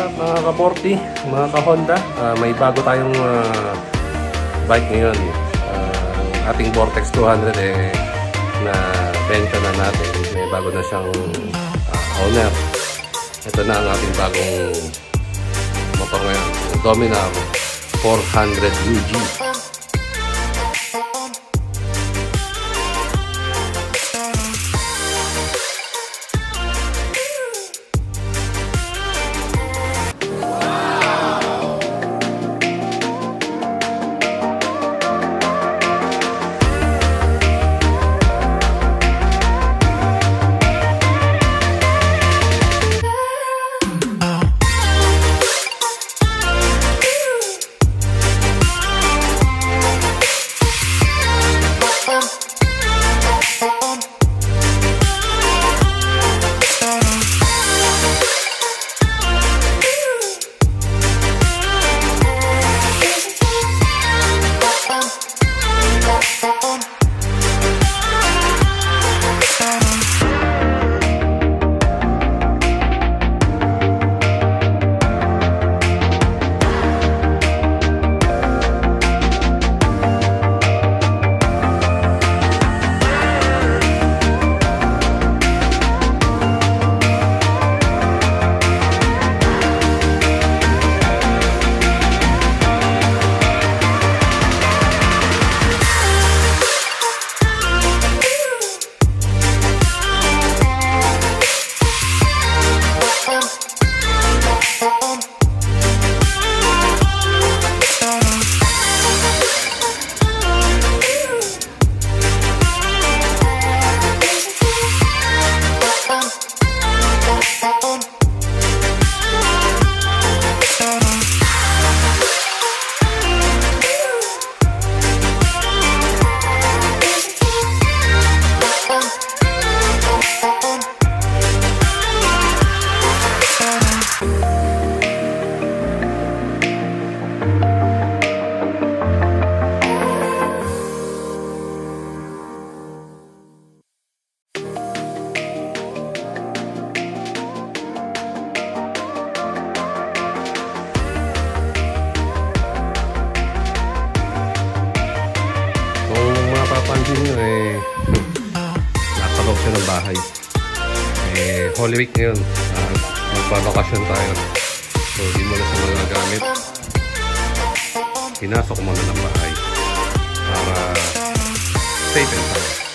up mga ka-40, mga ka-Honda? Ah, may bago tayong ah, bike ngayon. Ang ating Vortex 200 eh, na benta na natin. May bago na siyang ah, owner. Ito na ang ating bagong motor ngayon. Dominar 400 UG. Siya ng bahay. Eh, Holy Week ngayon. Uh, magbabakasyon tayo. So, di mo na siya magagamit. Pinasok mo na ng bahay para safe and sound.